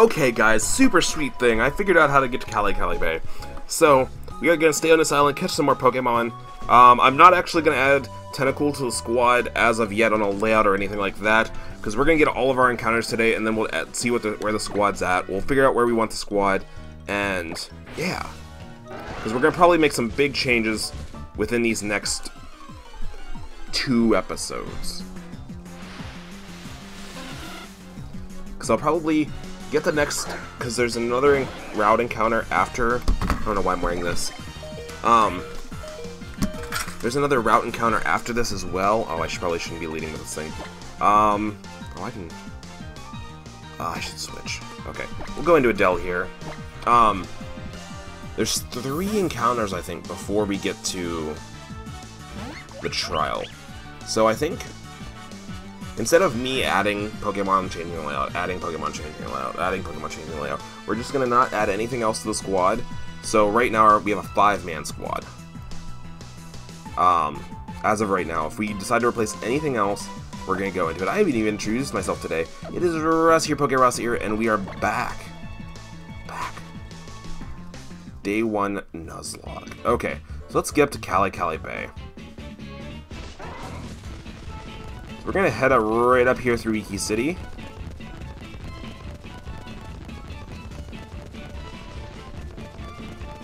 Okay, guys, super sweet thing. I figured out how to get to Kali Kali Bay. So, we are gonna stay on this island, catch some more Pokemon. Um, I'm not actually gonna add Tentacool to the squad as of yet on a layout or anything like that, because we're gonna get all of our encounters today, and then we'll add, see what the, where the squad's at. We'll figure out where we want the squad, and yeah, because we're gonna probably make some big changes within these next two episodes. Because I'll probably get the next, because there's another route encounter after, I don't know why I'm wearing this. Um, there's another route encounter after this as well. Oh, I should, probably shouldn't be leading with this thing. Um, oh, I can, oh, I should switch. Okay, we'll go into Adele here. Um, there's three encounters, I think, before we get to the trial. So I think instead of me adding Pokemon changing layout, adding Pokemon changing layout, adding Pokemon changing layout, we're just gonna not add anything else to the squad. So right now we have a five-man squad. Um, as of right now, if we decide to replace anything else, we're gonna go into it. I haven't even introduced myself today. It is Russ here, Poke Russ here, and we are back. Back. Day one Nuzlocke. Okay, so let's get up to Kali Kali Bay. We're gonna head up right up here through Iki City.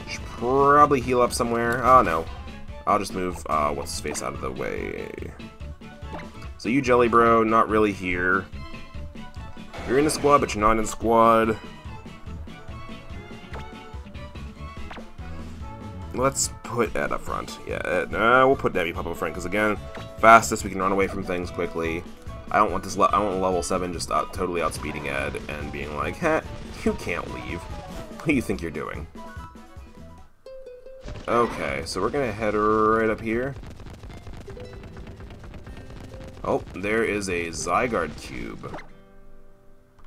Should probably heal up somewhere. Oh no. I'll just move uh, what's his face out of the way. So you Jelly Bro, not really here. You're in the squad, but you're not in the squad. Let's put Ed up front. Yeah, Ed, uh, we'll put Debbie Pop up front, because again, fastest, we can run away from things quickly. I don't want this, I want level 7 just out, totally outspeeding Ed and being like, heh, you can't leave. What do you think you're doing? Okay, so we're gonna head right up here. Oh, there is a Zygarde cube.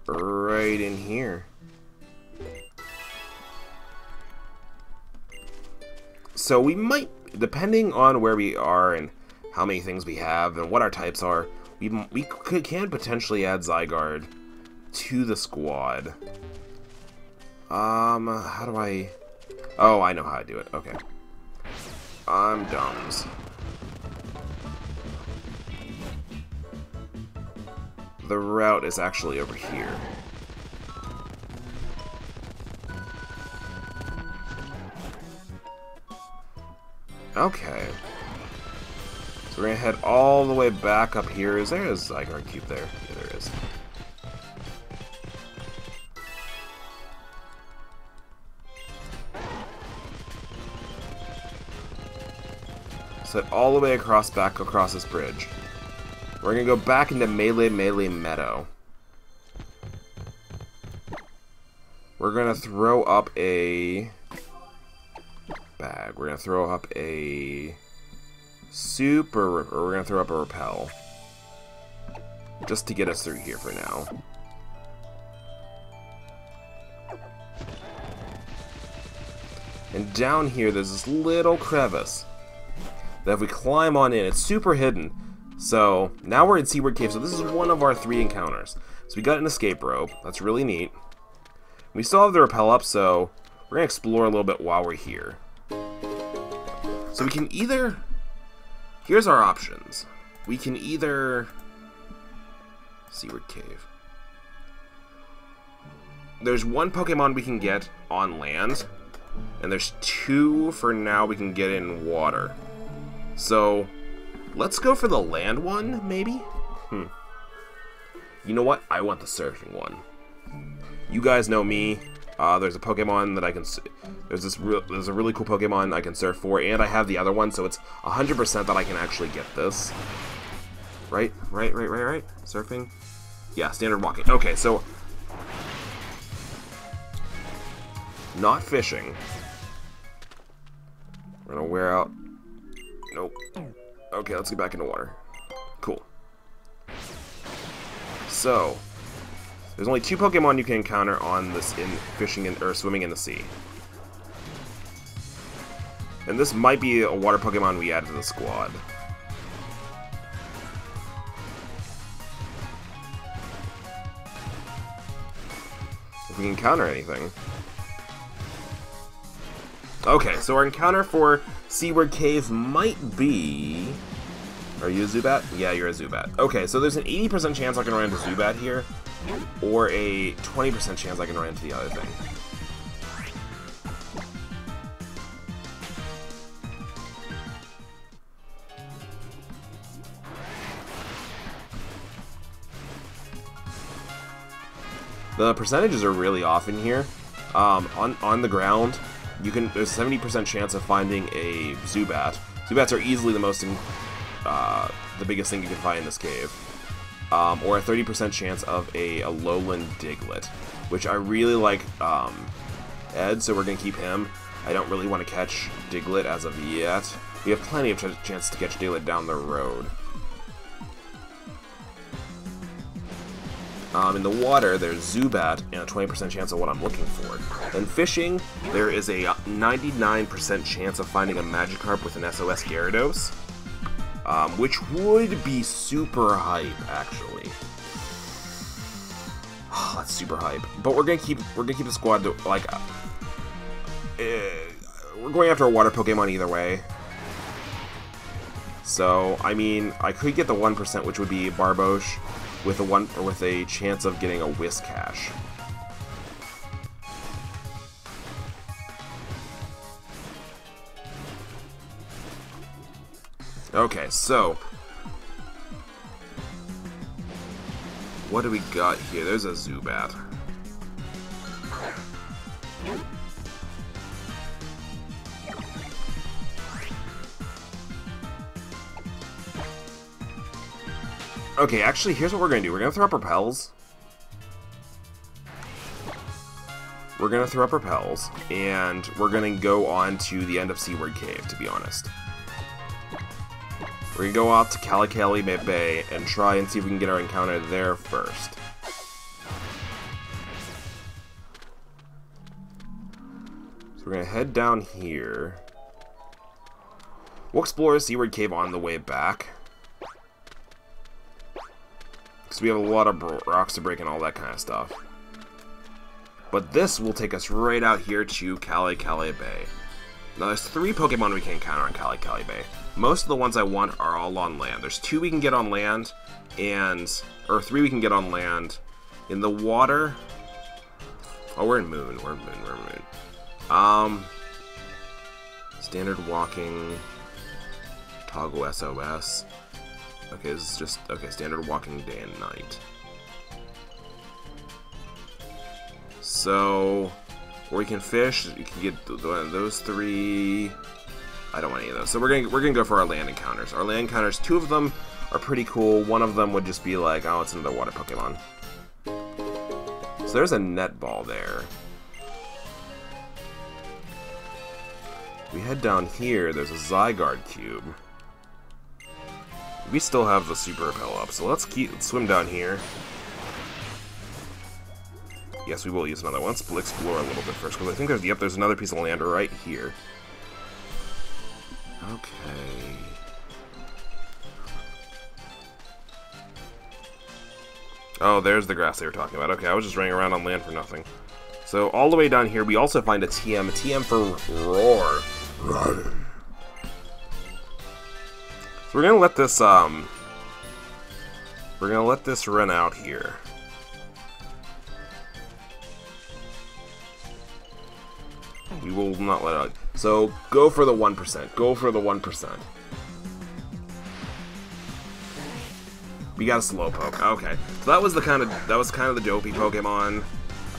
Right in here. So we might, depending on where we are and how many things we have and what our types are, we, we can potentially add Zygarde to the squad. Um, how do I... Oh, I know how to do it. Okay. I'm dumbs. The route is actually over here. Okay. We're gonna head all the way back up here. Is there a Zygarde cube there? Yeah, there is. Set all the way across back across this bridge. We're gonna go back into Melemele Meadow. We're gonna throw up a bag. We're gonna throw up a super, we're gonna throw up a repel, just to get us through here for now. And down here, there's this little crevice that if we climb on in, it's super hidden. So now we're in Seaward Cave. So this is one of our three encounters. So we got an escape rope. That's really neat. We still have the repel up, so we're gonna explore a little bit while we're here. So we can either... Here's our options. We can either... Seaward Cave. There's one Pokemon we can get on land, and there's two for now we can get in water. So, let's go for the land one, maybe? Hmm. You know what? I want the surfing one. You guys know me. Uh, there's a Pokemon that I can. There's this. there's a really cool Pokemon I can surf for, and I have the other one, so it's 100% that I can actually get this. Right, right, right, right, right. Surfing. Yeah, standard walking. Okay, so not fishing. We're gonna wear out. Nope. Okay, let's get back into water. Cool. So, there's only two Pokemon you can encounter on this in fishing in or swimming in the sea. And this might be a water Pokemon we add to the squad. if we can counter anything. Okay, so our encounter for Seaward Cave might be... Are you a Zubat? Yeah, you're a Zubat. Okay, so there's an 80% chance I can run into Zubat here, or a 20% chance I can run into the other thing. The percentages are really off in here. Um, on, on the ground, you can there's 70% chance of finding a Zubat. Zubats are easily the most, in, uh, the biggest thing you can find in this cave. Um, or a 30% chance of a, a Alolan Diglett, which I really like um, Ed, so we're going to keep him. I don't really want to catch Diglett as of yet. We have plenty of ch chance to catch Diglett down the road. Um, in the water, there's Zubat and a 20% chance of what I'm looking for. Then fishing, there is a 99% chance of finding a Magikarp with an SOS Gyarados, um, which would be super hype, actually. Oh, that's super hype. But we're gonna keep we're gonna keep the squad to, like. Uh, we're going after a water Pokemon either way. So, I mean, I could get the 1%, which would be Barboach, with a one with a chance of getting a Whiscash. Okay, so what do we got here? There's a Zubat. Okay, actually, here's what we're gonna do. We're gonna throw up repels. We're gonna throw up repels, and we're gonna go on to the end of Seaward Cave, to be honest. We're gonna go out to Kalikali Bay and try and see if we can get our encounter there first. So we're gonna head down here. We'll explore a Seaward Cave on the way back because we have a lot of rocks to break and all that kind of stuff. But this will take us right out here to Kalikali Bay. Now there's three Pokemon we can encounter on Kalikali Bay. Most of the ones I want are all on land. There's two we can get on land, and or three we can get on land. In the water, oh we're in Moon. We're in Moon. We're in Moon. Um, standard walking, toggle SOS. Okay, this is just, okay, standard walking day and night. So, Or we can fish, you can get those three. I don't want any of those. So we're gonna we're gonna go for our land encounters. Our land encounters, two of them are pretty cool. One of them would just be like, oh, it's another water Pokemon. So there's a net ball there. We head down here, there's a Zygarde cube. We still have the super repel up, so let's keep let's swim down here. Yes, we will use another one. Let's explore a little bit first, because I think there's, yep, there's another piece of land right here. Okay. Oh, there's the grass they were talking about. Okay, I was just running around on land for nothing. So all the way down here, we also find a TM. A TM for Roar. Run. So we're gonna let this, um... We're gonna let this run out here. We will not let out. So, go for the 1%. Go for the 1%. We got a Slowpoke. Okay. So that was the kind of that was kind of the dopey Pokemon.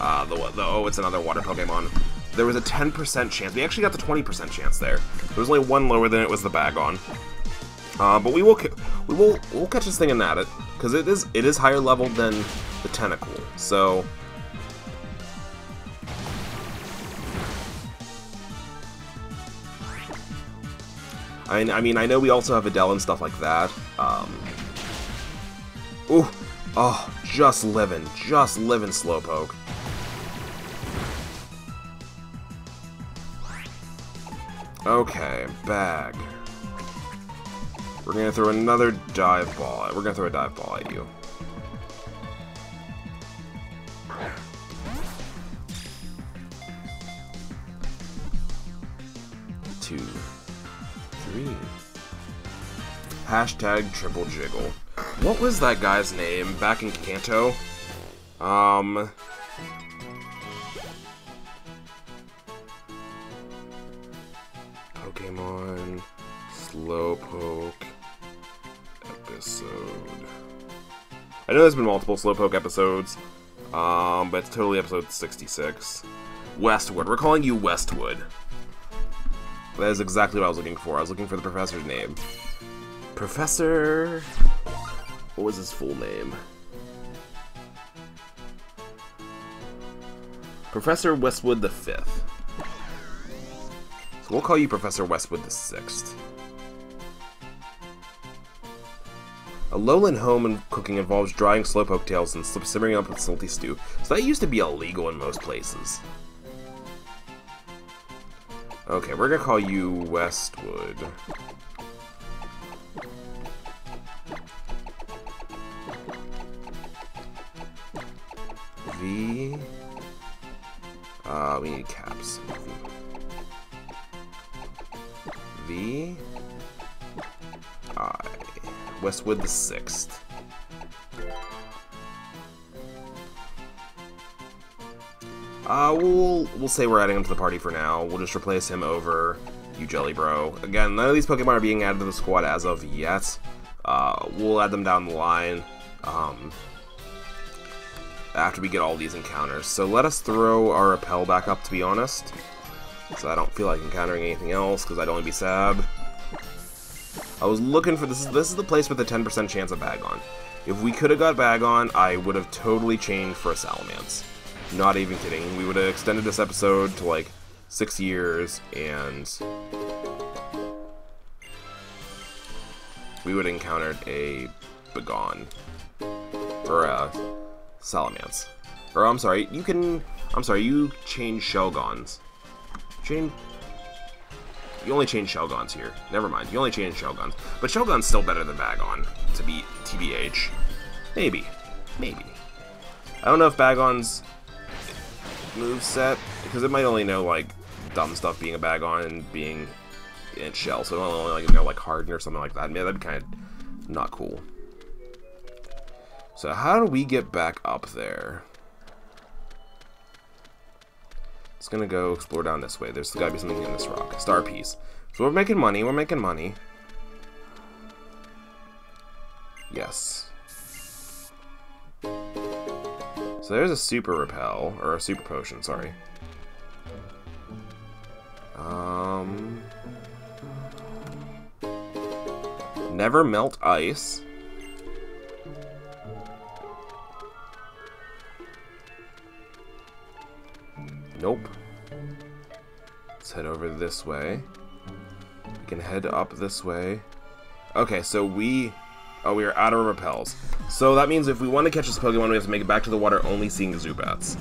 Uh, the, the oh, it's another water Pokemon. There was a 10% chance. We actually got the 20% chance there. There was only one lower than it was the Bagon. Uh, but we will we will we'll catch this thing and at it because it is it is higher level than the Tentacool. So. I, I mean, I know we also have Adele and stuff like that. Um, ooh, oh, just living, just living Slowpoke. Okay, bag. We're gonna throw another dive ball. We're gonna throw a dive ball at you. Hashtag triple jiggle. What was that guy's name back in Kanto? Um. Pokemon Slowpoke episode. I know there's been multiple Slowpoke episodes, um, but it's totally episode 66. Westwood. We're calling you Westwood. That is exactly what I was looking for. I was looking for the professor's name. Professor... What was his full name? Professor Westwood the Fifth. So we'll call you Professor Westwood the Sixth. A lowland home and cooking involves drying slowpoke tails and slip simmering up with salty stew, so that used to be illegal in most places. Okay, we're gonna call you Westwood. V. Uh, we need caps. V. I. Westwood the Sixth. Uh, we'll, we'll say we're adding him to the party for now. We'll just replace him over you Jelly Bro. Again, none of these Pokemon are being added to the squad as of yet. Uh, we'll add them down the line um, after we get all these encounters. So let us throw our Repel back up, to be honest. So I don't feel like encountering anything else, because I'd only be sad. I was looking for this. This is the place with a 10% chance of Bagon. If we could have got Bagon, I would have totally changed for a Salamence. Not even kidding. We would have extended this episode to like six years, and we would have encountered a Bagon or a Salamence. Or I'm sorry, you can. I'm sorry, you change Shelgons. Change. You only change Shelgons here. Never mind, you only change Shelgons. But Shelgon's still better than Bagon, to be TBH. Maybe. Maybe. I don't know if Bagon's move set because it might only know like dumb stuff being a Bagon and being in shell, so it might only like know like harden or something like that. Man, that'd be kind of not cool. So how do we get back up there? It's gonna go explore down this way. There's gotta be something in this rock. Star piece. So we're making money. We're making money. Yes. So there's a super repel, or a super potion, sorry. Um... Never melt ice. Nope. Let's head over this way. We can head up this way. Okay, so we... Oh, we are out of repels. So that means if we want to catch this Pokemon, we have to make it back to the water only seeing Zubats.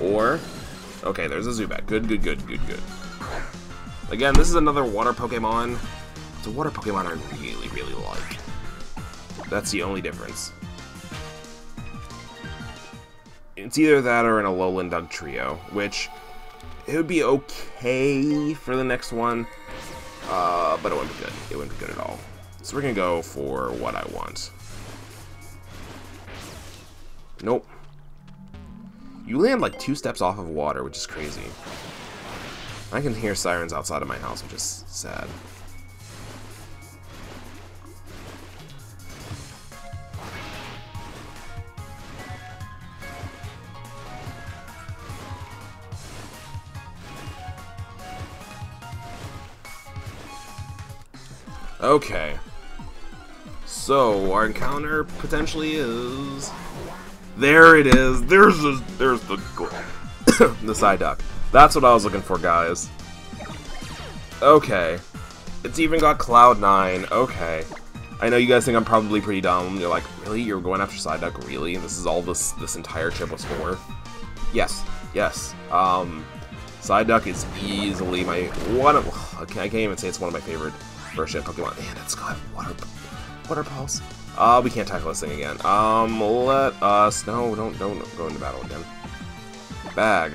Or... Okay, there's a Zubat. Good, good, good, good, good. Again, this is another water Pokemon. It's a water Pokemon I really, really like. That's the only difference. It's either that or an Alolan Dugtrio, which it would be okay for the next one, uh, but it wouldn't be good. It wouldn't be good at all. So we're gonna go for what I want. Nope. You land like two steps off of water, which is crazy. I can hear sirens outside of my house, which is sad. Okay. So, our encounter potentially is... There it is! There's the, there's the, the Psyduck. That's what I was looking for, guys. Okay. It's even got Cloud9. Okay. I know you guys think I'm probably pretty dumb. You're like, really? You're going after Psyduck? Really? This is all this this entire trip was for? Yes. Yes. Um, Psyduck is easily my... one of... I can't even say it's one of my favorite version Pokemon. And it's got water, water pulse. Uh, we can't tackle this thing again. Um, let us... No, don't, don't go into battle again. Bag.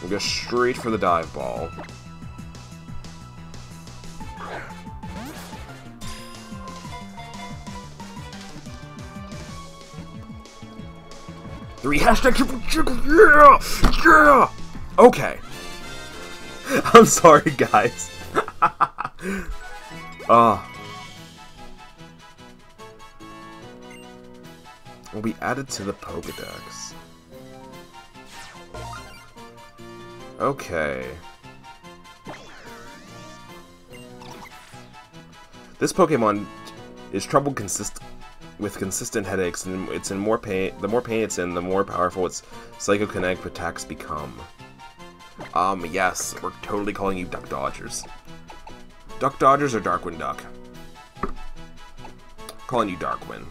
We'll go straight for the dive ball. Three hashtag triple yeah yeah. Okay. I'm sorry, guys. uh. Will be added to the Pokedex. Okay. This Pokemon is troubled consist with consistent headaches, and it's in more pain. The more pain it's in, the more powerful its psychokinetic attacks become. Um, yes, we're totally calling you Duck Dodgers. Duck Dodgers or Darkwing Duck? Calling you Darkwing.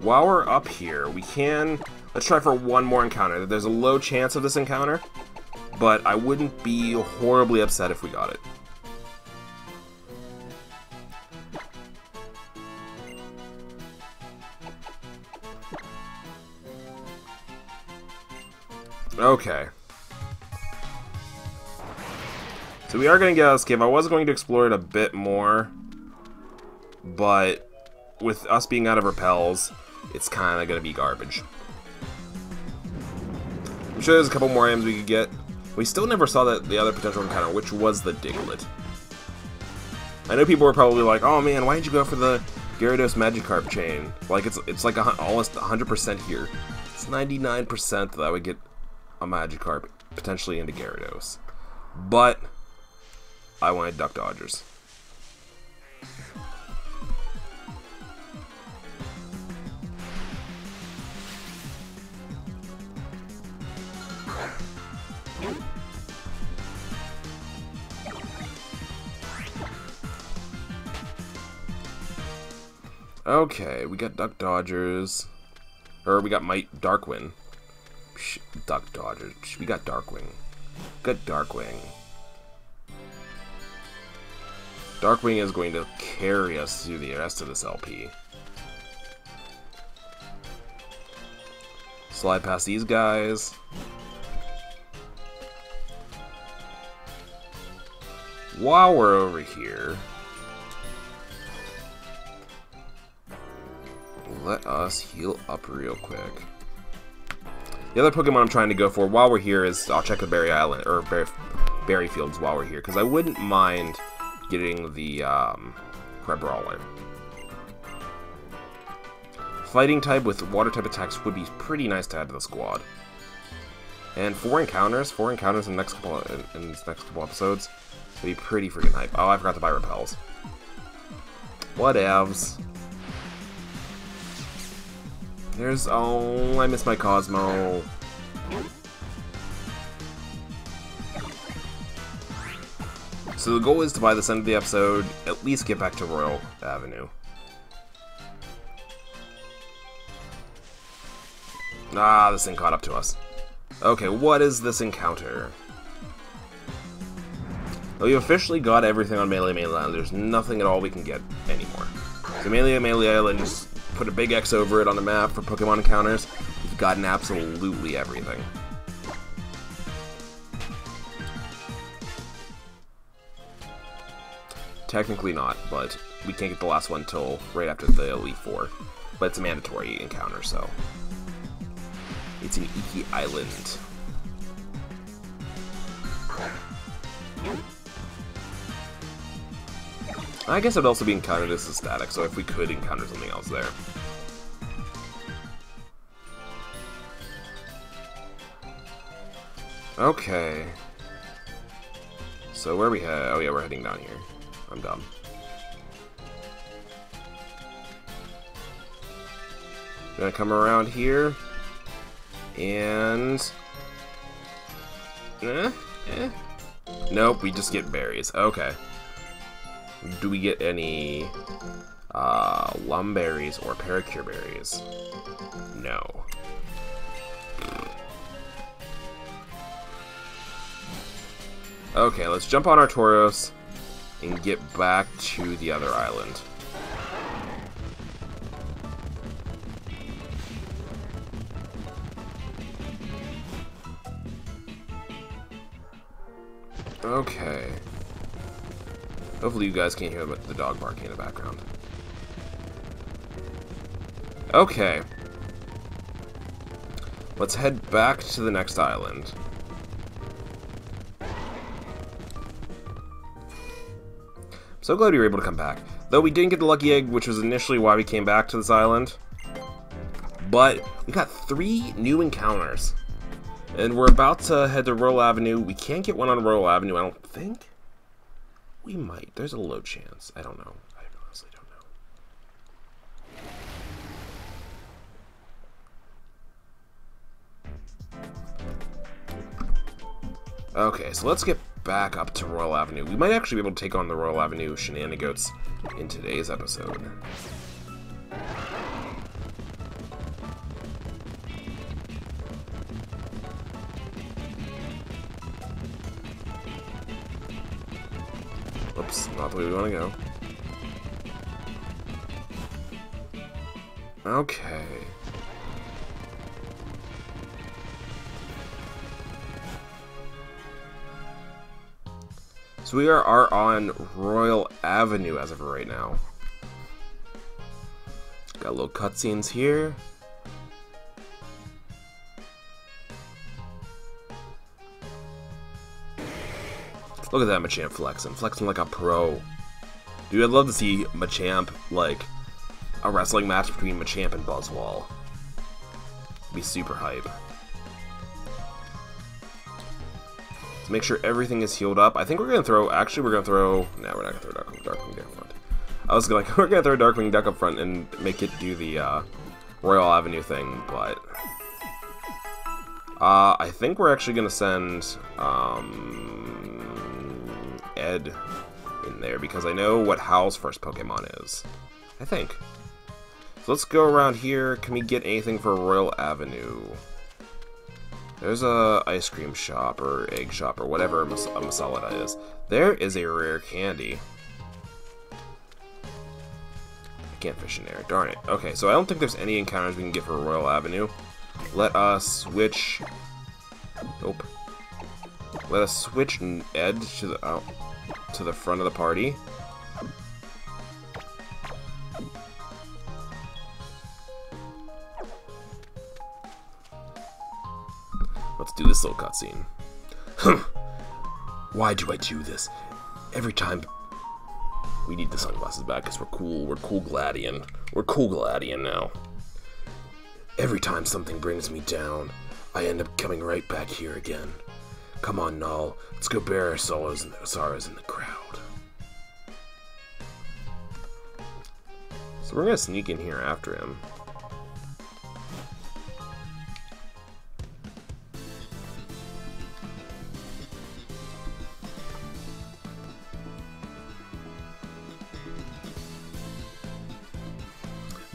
While we're up here, we can... Let's try for one more encounter. There's a low chance of this encounter, but I wouldn't be horribly upset if we got it. Okay. So we are going to get out of this cave. I was going to explore it a bit more, but with us being out of repels, it's kind of going to be garbage. I'm sure there's a couple more items we could get. We still never saw that the other potential encounter, which was the Diglett. I know people were probably like, "Oh man, why didn't you go for the Gyarados Magikarp chain?" Like it's it's like a, almost 100% here. It's 99% that I would get a Magikarp potentially into Gyarados, but I wanted Duck Dodgers. Okay, we got Duck Dodgers. Or we got Might Darkwing. Duck Dodgers. We got Darkwing. Good Darkwing. Darkwing is going to carry us through the rest of this LP. Slide past these guys. While we're over here, let us heal up real quick. The other Pokemon I'm trying to go for while we're here is I'll check the Berry Island or Berry, Berry Fields while we're here because I wouldn't mind getting the um, Crabrawler. Fighting type with water type attacks would be pretty nice to add to the squad. And four encounters, four encounters in the next couple in, in these next couple episodes would be pretty freaking hype. Oh, I forgot to buy repels. Whatevs. There's... Oh, I missed my Cosmo. So the goal is to, by the end of the episode, at least get back to Royal Avenue. Ah, this thing caught up to us. Okay, what is this encounter? Well, we officially got everything on Melee Island. There's nothing at all we can get anymore. So Melemele Island just put a big X over it on the map for Pokemon encounters. We've gotten absolutely everything. Technically not, but we can't get the last one till right after the Elite Four. But it's a mandatory encounter, so... It's an Iki Island. I guess it would also be encountered as a static, so if we could encounter something else there. Okay. So where we head? Oh yeah, we're heading down here. I'm dumb. Gonna come around here. And... Eh? Eh? Nope, we just get berries. Okay. Do we get any uh, Lum Berries or Paracure Berries? No. Okay, let's jump on our Tauros and get back to the other island. Okay. Hopefully you guys can't hear the dog barking in the background. Okay. Let's head back to the next island. So glad we were able to come back. Though we didn't get the lucky egg, which was initially why we came back to this island. But we got three new encounters. And we're about to head to Royal Avenue. We can't get one on Royal Avenue, I don't think. We might. There's a low chance. I don't know. I honestly don't know. Okay, so let's get back up to Royal Avenue. We might actually be able to take on the Royal Avenue shenanigans in today's episode. Oops, not the way we want to go. Okay. So we are, are on Royal Avenue as of right now. Got a little cutscenes here. Look at that Machamp flexing. Flexing like a pro. Dude, I'd love to see Machamp, like, a wrestling match between Machamp and Buzzwole. Be super hype. to make sure everything is healed up. I think we're gonna throw. Actually, we're gonna throw. No, we're not gonna throw Darkwing, Darkwing Duck up front. I was like, we're gonna throw Darkwing Duck up front and make it do the uh, Royal Avenue thing, but uh, I think we're actually gonna send um, Ed in there because I know what Hau's first Pokemon is. I think. So let's go around here. Can we get anything for Royal Avenue? There's a ice cream shop or egg shop or whatever a, mas a Masalada is. There is a rare candy. I can't fish in there. Darn it. Okay, so I don't think there's any encounters we can get for Royal Avenue. Let us switch... Nope. Let us switch Ed to the, to the front of the party. Let's do this little cutscene. Why do I do this? Every time... We need the sunglasses back because we're cool. We're cool Gladion. We're cool Gladion now. Every time something brings me down, I end up coming right back here again. Come on, Null. Let's go bear our sorrows in the, sorrows in the crowd. So we're gonna sneak in here after him.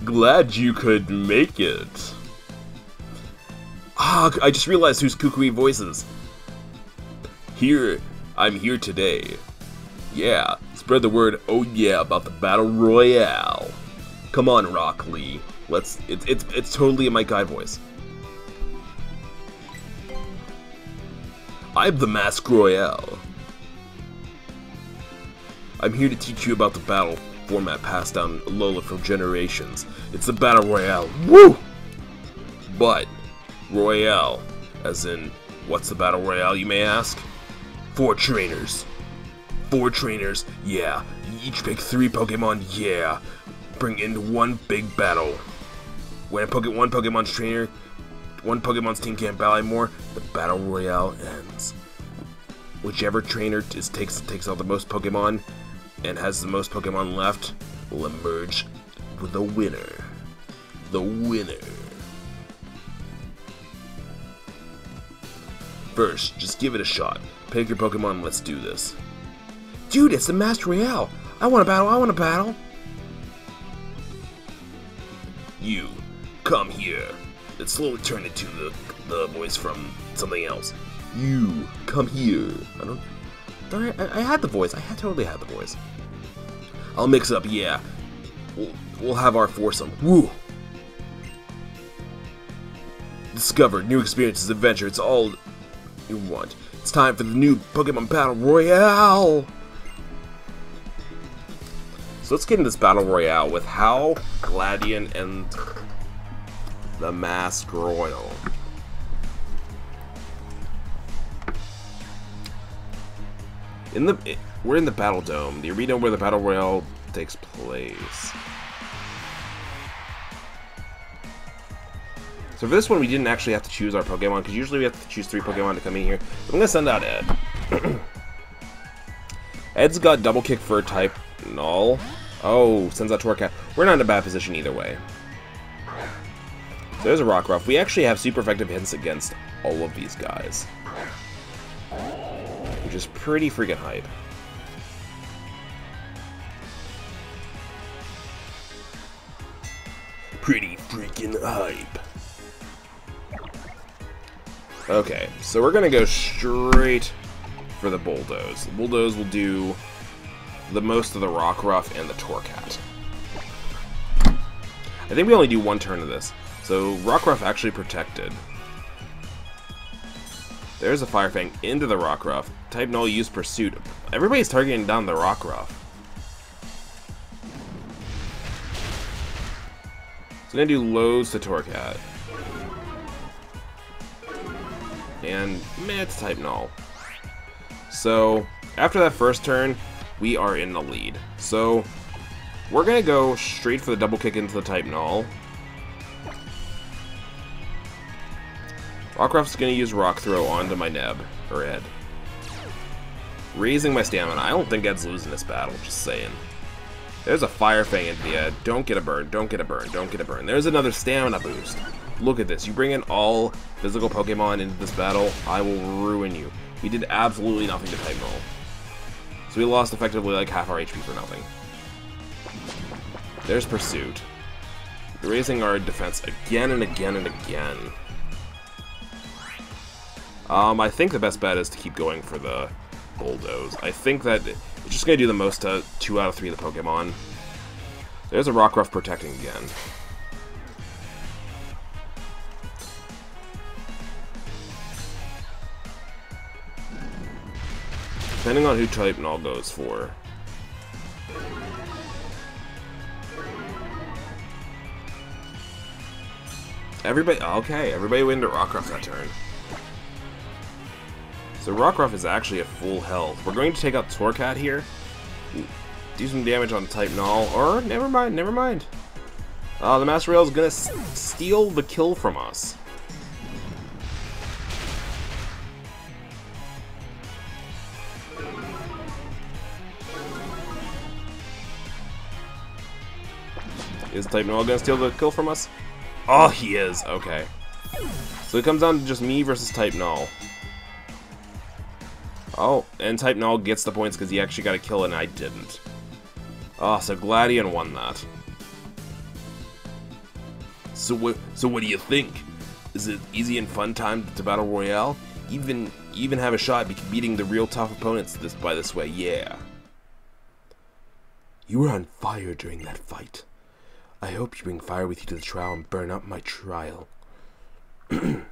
glad you could make it. Ah, I just realized whose Kukui voices. Here, I'm here today. Yeah, spread the word, oh yeah, about the Battle Royale. Come on, Rock Lee. Let's, it's, it's, it's totally in my Guy voice. I'm the Mask Royale. I'm here to teach you about the battle format passed down Lola for generations. It's the Battle Royale. Woo! But, Royale, as in, what's the Battle Royale, you may ask? Four trainers. Four trainers, yeah. each pick three Pokemon, yeah. Bring into one big battle. When a Poke one Pokemon's trainer, one Pokemon's team can't battle anymore, the Battle Royale ends. Whichever trainer takes takes out the most Pokemon and has the most Pokemon left will emerge with the winner. The winner. First, just give it a shot. Pick your Pokemon let's do this. Dude, it's the Master Royale! I want to battle, I want to battle! You, come here. It slowly turned into the, the voice from something else. You, come here. I don't I, I, had the voice. I had, totally had the voice. I'll mix it up, yeah. We'll, we'll have our foursome. Woo! Discover new experiences, adventure. It's all you want. It's time for the new Pokemon Battle Royale! So let's get into this battle royale with Hal, Gladion, and the Mask Royal. In the we're in the Battle Dome, the arena where the battle royale takes place. So for this one, we didn't actually have to choose our Pokemon, because usually we have to choose three Pokemon to come in here. I'm going to send out Ed. Ed's got Double Kick for type Null. Oh, sends out Torracat. We're not in a bad position either way. So there's a Rockruff. We actually have super effective hits against all of these guys. Which is pretty freaking hype. Pretty freaking hype. Okay, so we're gonna go straight for the Bulldoze. The Bulldoze will do the most of the Rock Rockruff and the Torracat. I think we only do one turn of this. So Rockruff actually protected. There's a Fire Fang into the Rockruff. Type Null use Pursuit. Everybody's targeting down the Rockruff. So I'm gonna do loads to Torracat. And meh, it's type null. So after that first turn, we are in the lead. So we're gonna go straight for the double kick into the type null. Rockruff's gonna use Rock Throw onto my Neb, or. Raising my stamina. I don't think Ed's losing this battle, just saying. There's a Fire Fang into the Ed. Don't get a burn, don't get a burn, don't get a burn. There's another stamina boost. Look at this. You bring in all physical Pokemon into this battle, I will ruin you. We did absolutely nothing to Null. So we lost effectively like half our HP for nothing. There's Pursuit. Raising our defense again and again and again. Um, I think the best bet is to keep going for the Bulldoze. I think that it's just going to do the most to 2 out of 3 of the Pokemon. There's a Rockruff protecting again. Depending on who type Null goes for. Everybody, okay, everybody went into Rockruff that turn. So Rockruff is actually at full health. We're going to take out Torracat here. Do some damage on type Null, or never mind, never mind. Uh, the Master Rail is gonna steal the kill from us. Is Type Null gonna steal the kill from us? Oh, he is. Okay. So it comes down to just me versus Type Null. Oh, and Type Null gets the points because he actually got a kill and I didn't. Oh, so Gladion won that. So what? So what do you think? Is it easy and fun time to battle royale? Even even have a shot at beating the real tough opponents this by this way? Yeah. You were on fire during that fight. I hope you bring fire with you to the trial and burn up my trial. my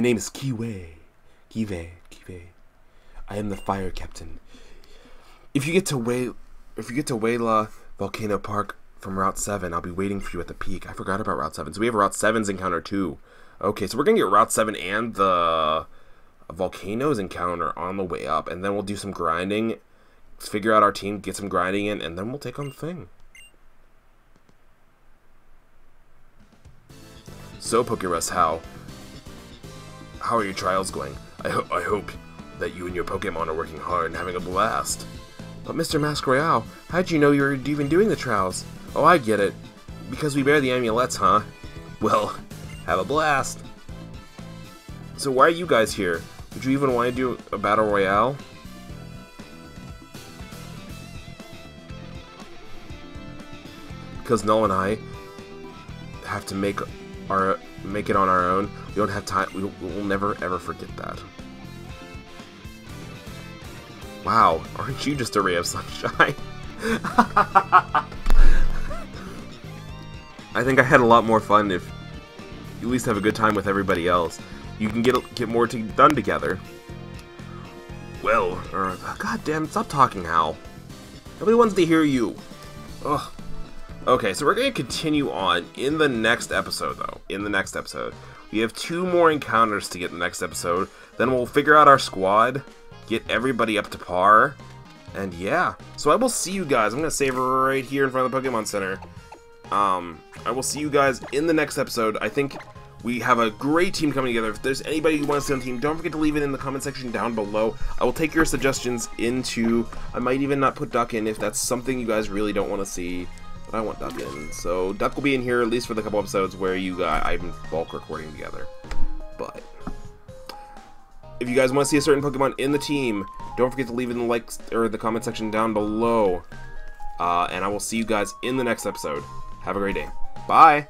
name is Kiawe. Kiawe, Kiawe. I am the fire captain. If you get to Way if you get to Wela Volcano Park from Route 7, I'll be waiting for you at the peak. I forgot about Route 7. So we have Route 7's encounter too. Okay, so we're gonna get Route 7 and the Volcanoes encounter on the way up, and then we'll do some grinding figure out our team, get some grinding in, and then we'll take on the thing. So, PokeRuss, how? How are your trials going? I, ho I hope that you and your Pokemon are working hard and having a blast. But Mr. Mask Royale, how'd you know you were even doing the trials? Oh, I get it. Because we bear the amulets, huh? Well, have a blast. So why are you guys here? Would you even want to do a battle royale? Because Null and I have to make our make it on our own. We don't have time. We will never ever forget that. Wow, aren't you just a ray of sunshine? I think I had a lot more fun if you at least have a good time with everybody else. You can get get more to, done together. Well, uh, God damn, stop talking, Hal. Nobody wants to hear you. Ugh. Okay, so we're going to continue on in the next episode, though. In the next episode. We have two more encounters to get in the next episode. Then we'll figure out our squad, get everybody up to par, and yeah. So I will see you guys. I'm going to save right here in front of the Pokemon Center. Um, I will see you guys in the next episode. I think we have a great team coming together. If there's anybody who wants to see on the team, don't forget to leave it in the comment section down below. I will take your suggestions into... I might even not put Duck in if that's something you guys really don't want to see. I want Duck in. So Duck will be in here at least for the couple episodes where you got I'm bulk recording together. But if you guys want to see a certain Pokemon in the team, don't forget to leave it in the likes or the comment section down below. Uh, and I will see you guys in the next episode. Have a great day. Bye.